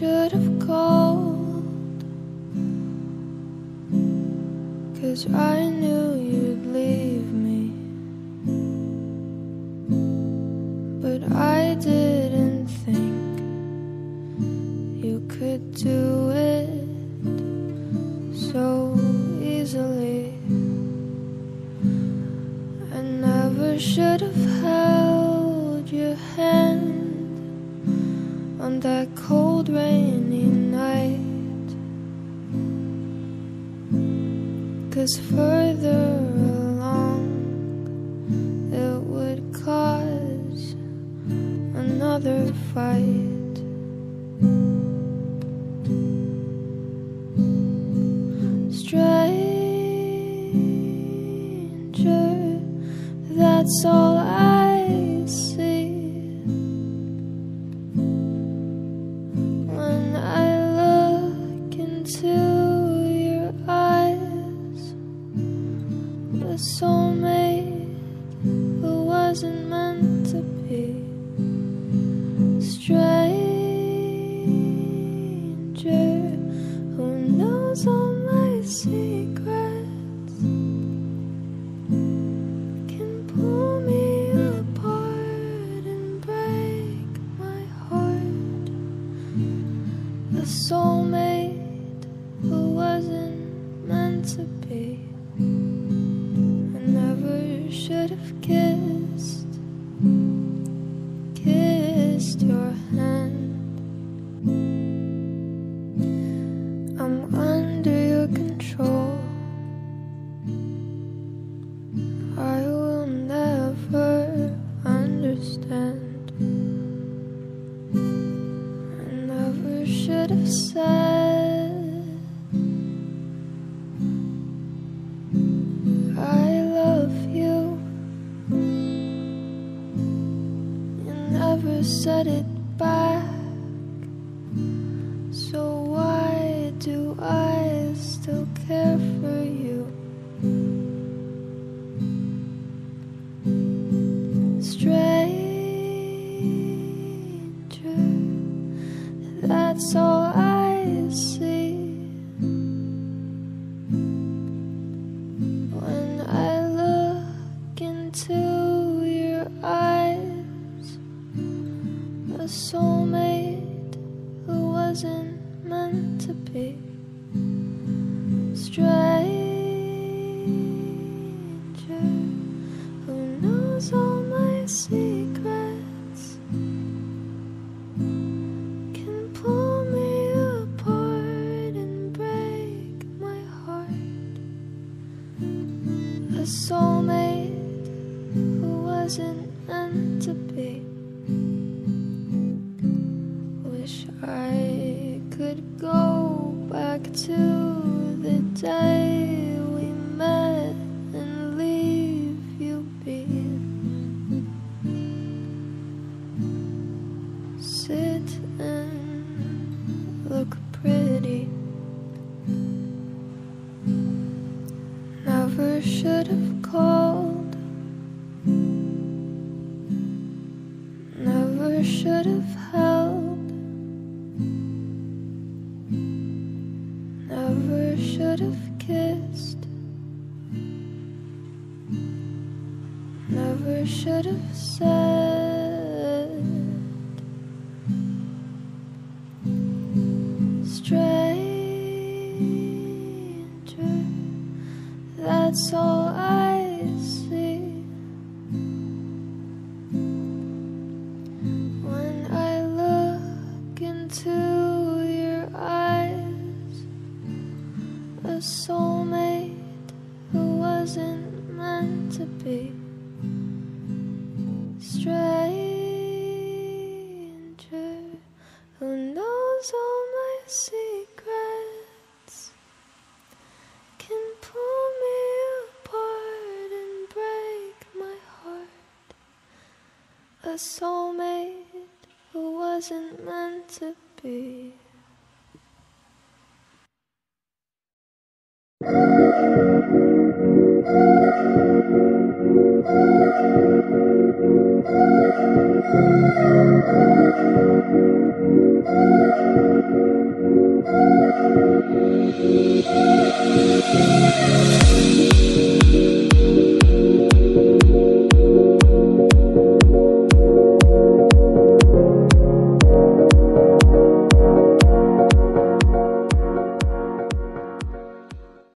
should have called. Cause I knew so easily. I never should have held your hand on that cold rainy night. Cause further along it would cause another fight. All I meant to be. I never should have kissed, said it back. So why do I still care for you? Stranger, that's all I see. When I look into soulmate who wasn't meant to be. Stranger who knows all my secrets can pull me apart and break my heart. A soulmate who wasn't meant to be. Never should have called. Never should have held. Never should have kissed. Never should have said. That's all I see. When I look into your eyes, a soulmate who wasn't meant to be. Stranger who knows all my secrets can pull me apart a soulmate who wasn't meant to be.